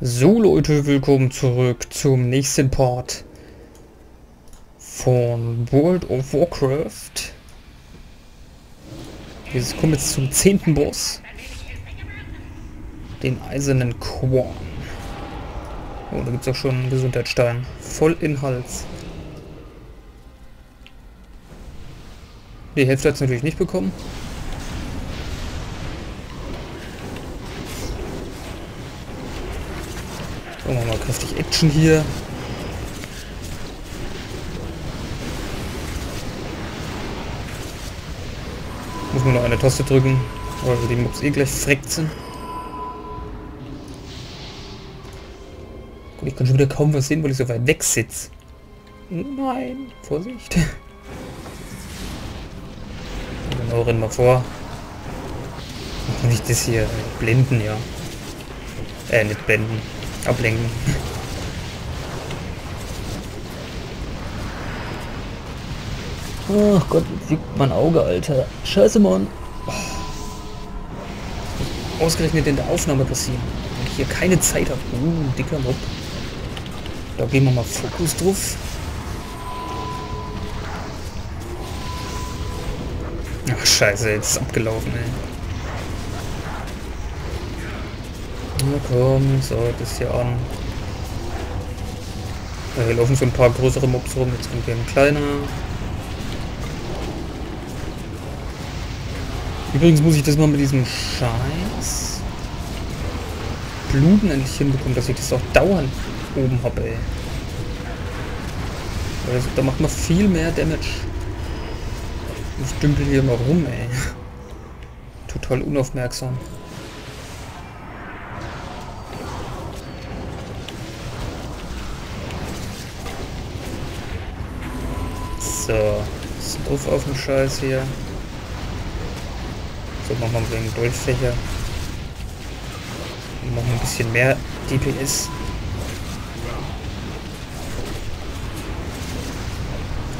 So Leute, willkommen zurück zum nächsten Part von World of Warcraft. Wir kommen jetzt zum zehnten Boss. Den eisernen Korn. Oh, da gibt es auch schon einen Gesundheitsstein. Voll in Hals. Die Hälfte hat es natürlich nicht bekommen. Machen wir mal kräftig Action hier. Muss man nur eine Taste drücken, weil die Mobs eh gleich freckt sind. Gut, ich kann schon wieder kaum was sehen, weil ich so weit weg sitze. Nein, Vorsicht. Genau, renn mal vor. Nicht das hier blenden, ja. Äh, nicht blenden. Ablenken. Ach Gott, jetzt liegt mein Auge, Alter. Scheiße, Mann. Oh. Ausgerechnet in der Aufnahme passieren. Wenn ich hier keine Zeit habe. Uh, dicker Mob. Da gehen wir mal Fokus drauf. Ach scheiße, jetzt ist abgelaufen, ey. Na komm, so, das hier an. Ja, hier laufen so ein paar größere Mobs rum, jetzt kommt hier ein kleiner. Übrigens muss ich das mal mit diesem Scheiß Bluten endlich hinbekommen, dass ich das auch dauernd oben habe, ey. Also, da macht man viel mehr Damage. Ich dümpel hier mal rum, ey. Total unaufmerksam. So, ist drauf auf dem Scheiß hier. So, machen wir wegen Dolchfächer. Machen ein bisschen mehr DPS.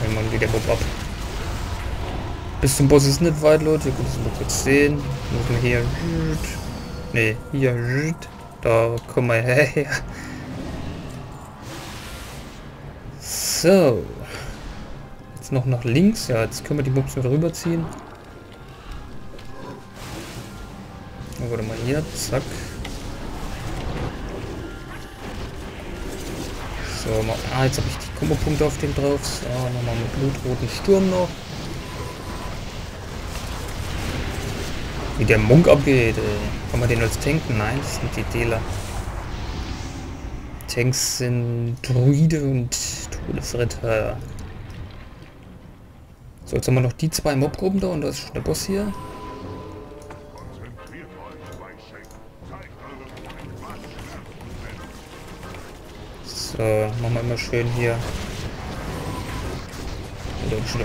Dann machen wir wieder Bob ab. Bis zum Boss ist nicht weit, Leute. Gut, das wir kurz sehen. Müssen wir hier. Ne, hier. Da kommen wir her. So. Jetzt noch nach links. Ja, jetzt können wir die wieder rüberziehen. Dann wurde mal hier. Zack. So, mal, ah, jetzt habe ich die Kombopunkte auf dem drauf. So, nochmal mit blutroten Sturm noch. Wie der Munk abgeht, ey. Kann man den als tanken? Nein, das sind die Dealer. Tanks sind Druide und Todesritter. So, jetzt haben wir noch die zwei Mobgruppen da und da ist schon der Boss hier. So, machen wir immer schön hier. Und dann schon, uh.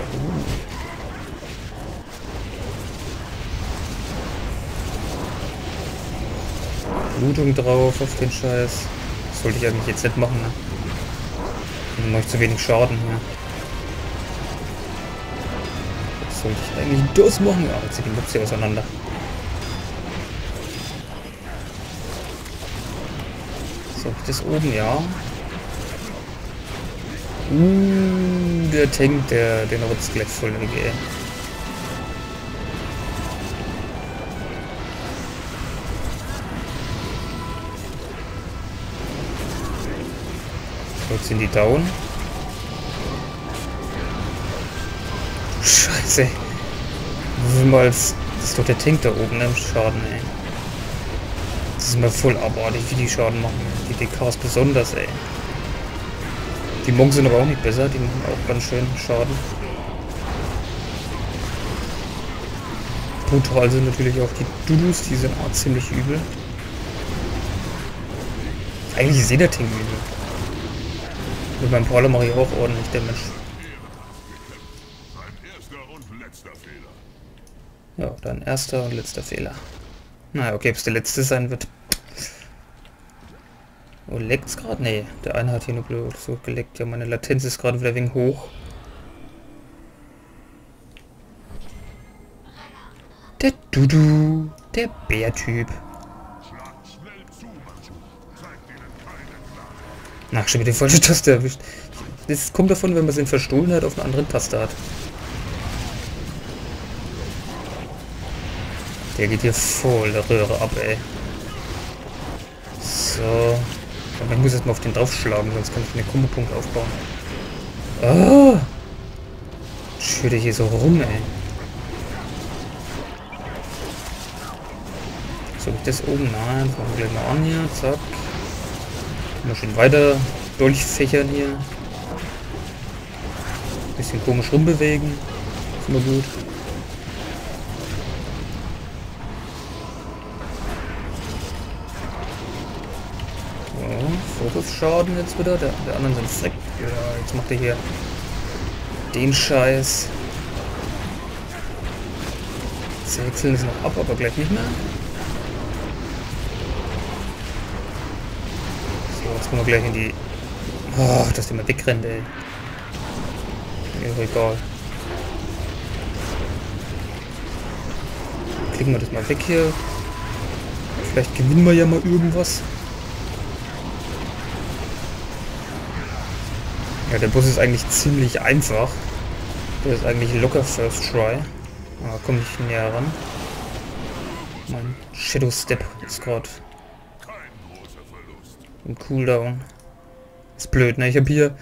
Blutung drauf auf den Scheiß. Das sollte ich eigentlich jetzt nicht machen? Dann mache ich zu wenig Schaden hier. Sollte ich eigentlich das machen. Ja, jetzt Mobs hier auseinander. So, das oben, ja. Uh, der Tank, der, den rutzt gleich voll in die Jetzt sind die down. Das ist doch der Tank da oben ne, Schaden, ey. Das ist mal voll abartig, wie die Schaden machen. Die DKs besonders, ey. Die Monks sind aber auch nicht besser, die machen auch ganz schön Schaden. Brutal sind natürlich auch die Dudus, die sind auch ziemlich übel. Eigentlich ist jeder Tank übel. Mit meinem Paulo mache ich auch ordentlich Damage. Ja, dann erster und letzter Fehler. Naja, okay, ob es der letzte sein wird. Oh, leckt's gerade? Nee, der eine hat hier nur blöd so geleckt. Ja, meine Latenz ist gerade wieder wegen hoch. Der Dudu, der Bärtyp. Ach, schon wieder die falsche Taste erwischt. Das kommt davon, wenn man den verstohlen hat, auf einer anderen Taste hat. Der geht hier voll der Röhre ab, ey. So. Aber ich muss jetzt mal auf den draufschlagen, sonst kann ich einen Kombopunkt aufbauen. Ah! Schütte hier so rum, ey. So, ich das oben? Nein, fangen wir gleich mal an hier. Zack. Mal schön weiter durchfächern hier. Bisschen komisch rumbewegen. Ist immer gut. Fokusschaden jetzt wieder. Der, der anderen sind weg. Ja, jetzt macht er hier den Scheiß. Jetzt wechseln es noch ab, aber gleich nicht mehr. So, jetzt kommen wir gleich in die... Oh, dass der mal wegrennt, ey. Mir egal. Klicken wir das mal weg hier. Vielleicht gewinnen wir ja mal irgendwas. Ja, der Bus ist eigentlich ziemlich einfach. Der ist eigentlich locker First Try. Aber komme ich näher ran. Mein Shadow Step ist gerade im Cooldown. Ist blöd, ne? Ich habe hier,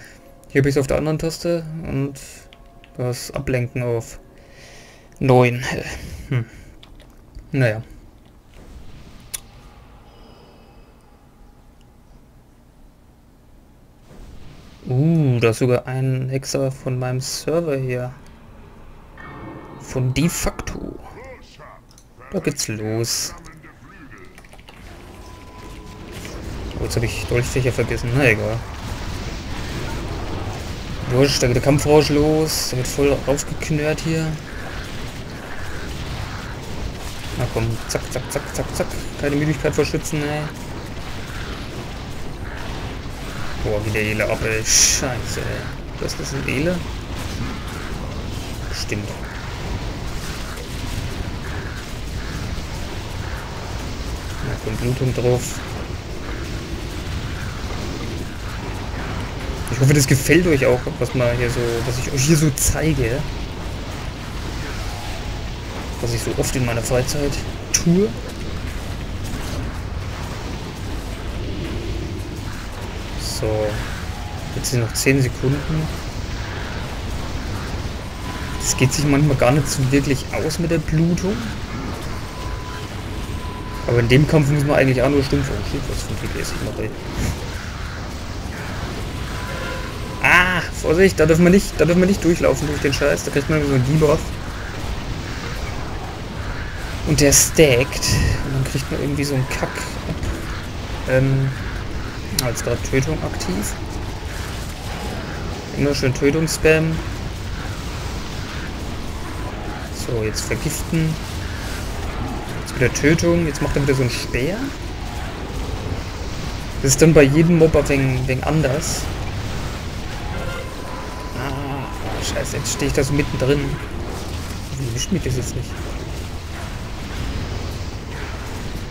hier habe ich es auf der anderen Taste und das Ablenken auf 9. Hm. Naja. Uh, da ist sogar ein Hexer von meinem Server hier. Von de facto. Da geht's los. Oh, jetzt habe ich Dolchfächer vergessen. Na egal. Wurscht, da geht der Kampfrausch los. Da wird voll aufgeknurrt hier. Na komm, zack, zack, zack, zack, zack. Keine Müdigkeit verschützen, ey. Boah, wie der Ele ab, ey. Scheiße, ey. Was ist das, ein Ele? Stimmt. Na, kommt Blutung drauf. Ich hoffe, das gefällt euch auch, was mal hier so, was ich euch hier so zeige. Was ich so oft in meiner Freizeit tue. So. Jetzt sind noch 10 Sekunden. Es geht sich manchmal gar nicht so wirklich aus mit der Blutung. Aber in dem Kampf muss man eigentlich auch nur stumpf oh, was von viel ist noch Ah, Vorsicht, da dürfen wir nicht, da dürfen wir nicht durchlaufen durch den Scheiß. Da kriegt man so einen Debuff. Und der stackt. Und dann kriegt man irgendwie so einen Kack. Ähm, als gerade Tötung aktiv. Immer schön Tötungsspam. So, jetzt vergiften. Jetzt wieder Tötung. Jetzt macht er wieder so einen Speer. Das ist dann bei jedem Mob ein wenig, wenig anders. Ah, scheiße, jetzt stehe ich da so mittendrin. Wie mischt mich das jetzt nicht?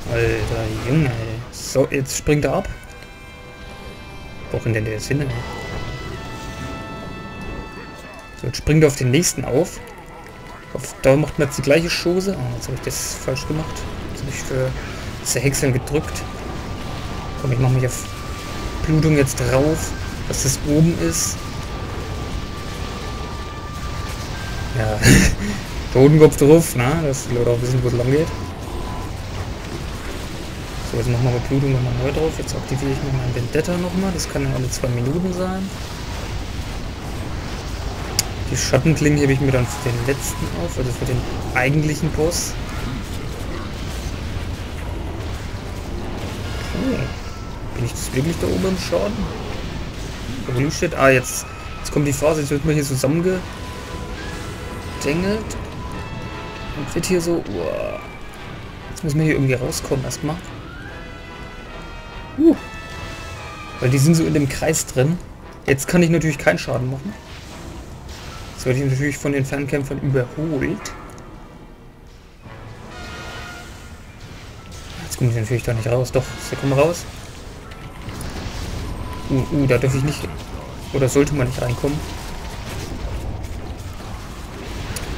Alter Junge, ey. So, jetzt springt er ab. Wo rennt denn der jetzt hin? So, jetzt springt er auf den nächsten auf. auf da macht man jetzt die gleiche Chose. Oh, jetzt habe ich das falsch gemacht. Jetzt habe ich für das Häckseln gedrückt. Komm, ich mache mich auf Blutung jetzt drauf, dass das oben ist. Ja, Bodenkopf drauf, ne? dass die Leute auch wissen, wo es lang geht. So, jetzt machen wir Blutung nochmal neu drauf. Jetzt aktiviere ich mal mein Vendetta nochmal. Das kann ja alle zwei Minuten sein. Die Schattenklingen hebe ich mir dann für den letzten auf, also für den eigentlichen Boss. Oh. Bin ich das wirklich da oben im Schaden? Steht? Ah, jetzt, jetzt kommt die Phase, jetzt wird man hier zusammengedengelt. Und wird hier so... Uah. Jetzt muss man hier irgendwie rauskommen erstmal. Uh. Weil die sind so in dem Kreis drin. Jetzt kann ich natürlich keinen Schaden machen. Jetzt werde ich natürlich von den Fernkämpfern überholt. Jetzt komme ich natürlich da nicht raus. Doch, sie kommen raus. Uh, uh, da darf ich nicht... Oder sollte man nicht reinkommen?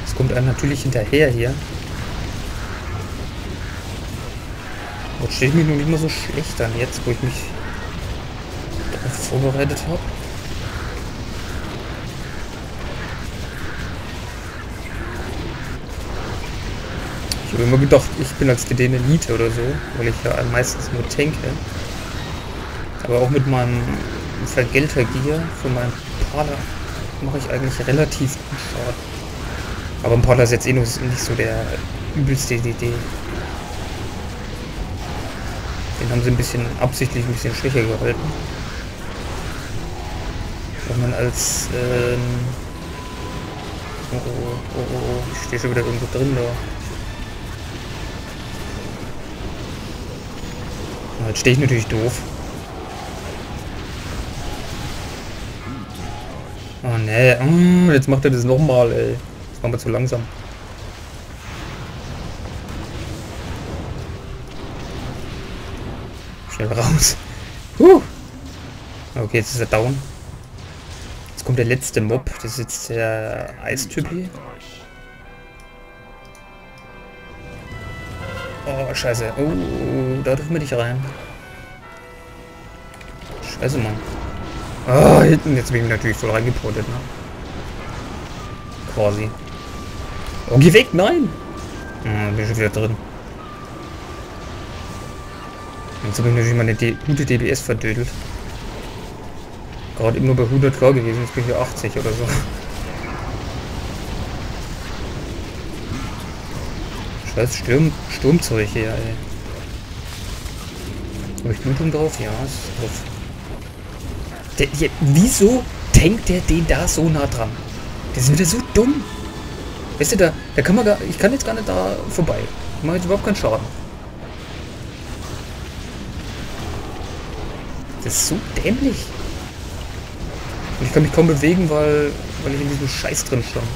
Es kommt einem natürlich hinterher hier. Stehe ich mich nicht mal so schlecht an, jetzt wo ich mich vorbereitet habe. Ich habe immer gedacht, ich bin als DD eine Elite oder so, weil ich ja meistens nur tanke. Aber auch mit meinem Vergelter-Gear für meinen Parler mache ich eigentlich relativ gut Schaden. Aber ein Parler ist jetzt eh nicht so der übelste DD. Den haben sie ein bisschen absichtlich ein bisschen schwächer gehalten. Wenn man als ähm oh, oh, oh, oh, ich stehe schon wieder irgendwo drin da. Jetzt stehe ich natürlich doof. Oh ne, jetzt macht er das nochmal, ey. Das war mal zu langsam. Schnell raus. Huh. Okay, jetzt ist er down. Jetzt kommt der letzte Mob. Das ist jetzt der Eistypi. Oh, scheiße. Oh, da dürfen wir nicht rein. Scheiße, Mann. Ah, hinten. Jetzt bin ich natürlich voll reingeportet, ne? Quasi. Oh, geh weg, nein! Hm, bin schon wieder drin. Jetzt habe ich natürlich meine D gute DBS verdödelt. Gerade nur bei 100k gewesen, jetzt bin ich hier 80 oder so. Scheiß Sturm, Sturmzeug hier, ey. Habe ich Blutung drauf? Ja, ist drauf. Der, der, wieso tankt der den da so nah dran? Der ist wieder so dumm. Weißt du, da, da kann man gar, ich kann jetzt gar nicht da vorbei. Ich mache jetzt überhaupt keinen Schaden. Das ist so dämlich. Und ich kann mich kaum bewegen, weil, weil ich in diesem Scheiß drin stand.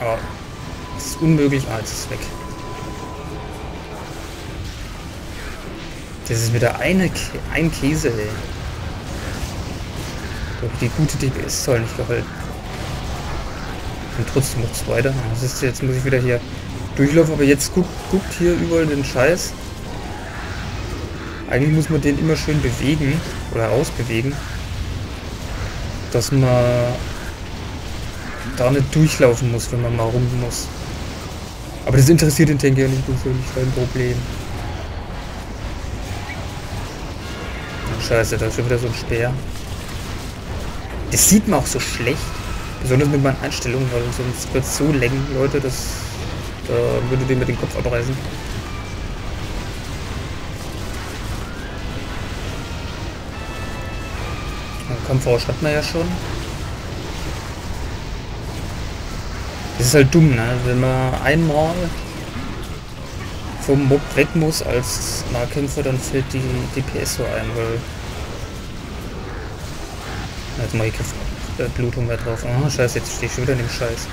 Aber es ist unmöglich. Ah, jetzt ist es weg. Das ist wieder eine, ein Käse, ey. Die gute DPS-Zahl nicht gehalten. Und trotzdem noch zweiter. Das ist, jetzt muss ich wieder hier durchlaufen, aber jetzt guckt, guckt hier überall den Scheiß. Eigentlich muss man den immer schön bewegen oder ausbewegen, dass man da nicht durchlaufen muss, wenn man mal rum muss. Aber das interessiert den Tanker nicht persönlich, kein Problem. Scheiße, da ist schon wieder so ein Speer. Das sieht man auch so schlecht. Besonders mit meinen Einstellungen, weil sonst wird es so lenken, Leute, dass da würde den mit dem Kopf abreißen. Kampfrausch hat man ja schon. Das ist halt dumm, ne? Wenn man einmal vom Mob weg muss als Nahkämpfer, dann fällt die DPS so ein, weil Jetzt mache ich keine Blutung mehr drauf. Oh, scheiße, jetzt stehe ich schon wieder in dem Scheiß.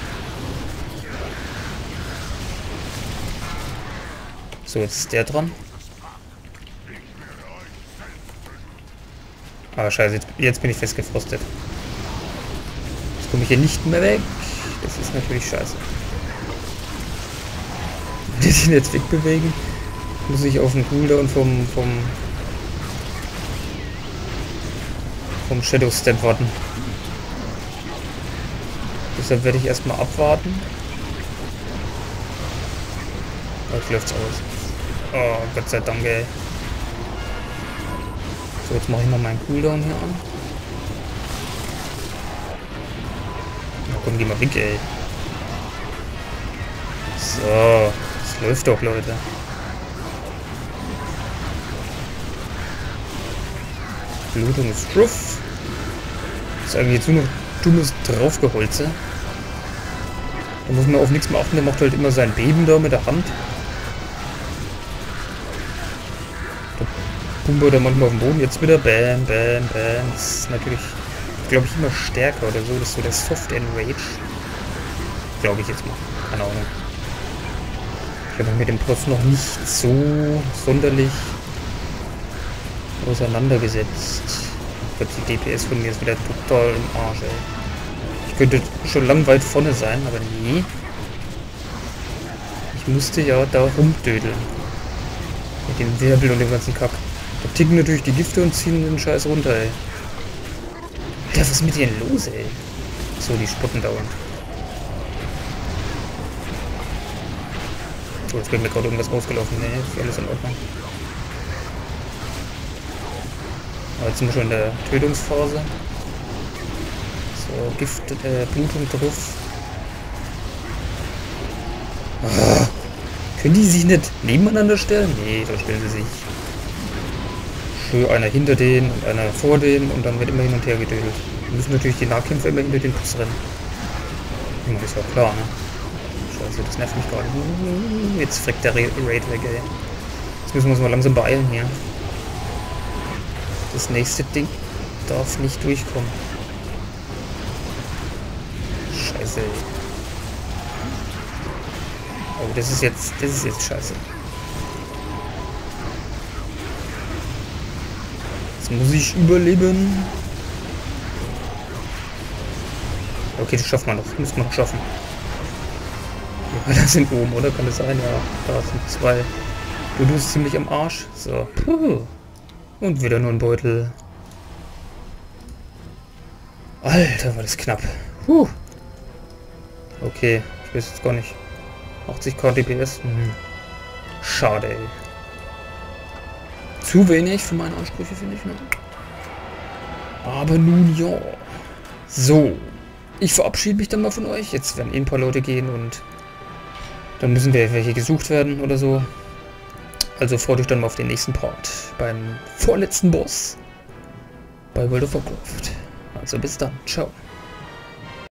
So, jetzt ist der dran. Ah, scheiße, jetzt, jetzt bin ich festgefrostet. Jetzt komme ich hier nicht mehr weg. Das ist natürlich scheiße. Wenn ich ihn jetzt wegbewegen, muss ich auf den Cooldown vom, vom vom Shadow Step warten. Deshalb werde ich erstmal abwarten. Jetzt läuft's aus. Oh, Gott sei Dank, ey. Jetzt mache ich mal meinen Cooldown hier an. Na komm, geh mal weg, ey. So, das läuft doch, Leute. Blutung ist Truff. Das ist eigentlich jetzt nur noch dummes Draufgeholze. Da muss man auf nichts mehr achten, der macht halt immer sein Beben da mit der Hand. Pumpert er manchmal auf dem Boden, jetzt wieder Bam, Bam, Bam. Das ist natürlich, glaube ich, immer stärker oder so. Das ist so der Soft Enrage. Glaube ich jetzt mal. Keine Ahnung. Ich habe mit dem Boss noch nicht so sonderlich auseinandergesetzt. Ich glaube, die DPS von mir ist wieder total im Arsch, ey. Ich könnte schon lang weit vorne sein, aber nee. Ich musste ja da rumdödeln. Mit dem Wirbel und dem ganzen Kack. Da ticken natürlich die Gifte und ziehen den Scheiß runter, ey. Alter, was ist mit denen los, ey? So, die spotten dauernd. Oh, jetzt bin mir gerade irgendwas rausgelaufen. Nee, ist alles in Ordnung. Aber jetzt sind wir schon in der Tötungsphase. So, Gift, äh, Blutung drauf. Ah, können die sich nicht nebeneinander stellen? Nee, da stellen sie sich. Einer hinter denen und einer vor denen und dann wird immer hin und her gedödelt. Wir müssen natürlich die Nahkämpfer immer hinter den Bus rennen. Ich meine, das ist ja klar, ne? Scheiße, das nervt mich gerade. Jetzt frickt der Raid weg, ey. Jetzt müssen wir uns mal langsam beeilen hier. Das nächste Ding darf nicht durchkommen. Scheiße. Oh, das ist jetzt, das ist jetzt scheiße. Jetzt muss ich überleben. Okay, das schaffen wir noch. Müssen wir noch schaffen. Ja, da sind oben, oder? Kann das sein? Ja, da sind zwei. Du bist ziemlich am Arsch. So. Puh. Und wieder nur ein Beutel. Alter, war das knapp. Puh. Okay, ich weiß jetzt gar nicht. 80k DPS. Hm. Schade, ey. Zu wenig für meine Ansprüche, finde ich, ne? Aber nun ja. So. Ich verabschiede mich dann mal von euch. Jetzt werden eh ein paar Leute gehen und dann müssen wir welche gesucht werden oder so. Also freut euch dann mal auf den nächsten Part beim vorletzten Boss bei World of Warcraft. Also bis dann. Ciao.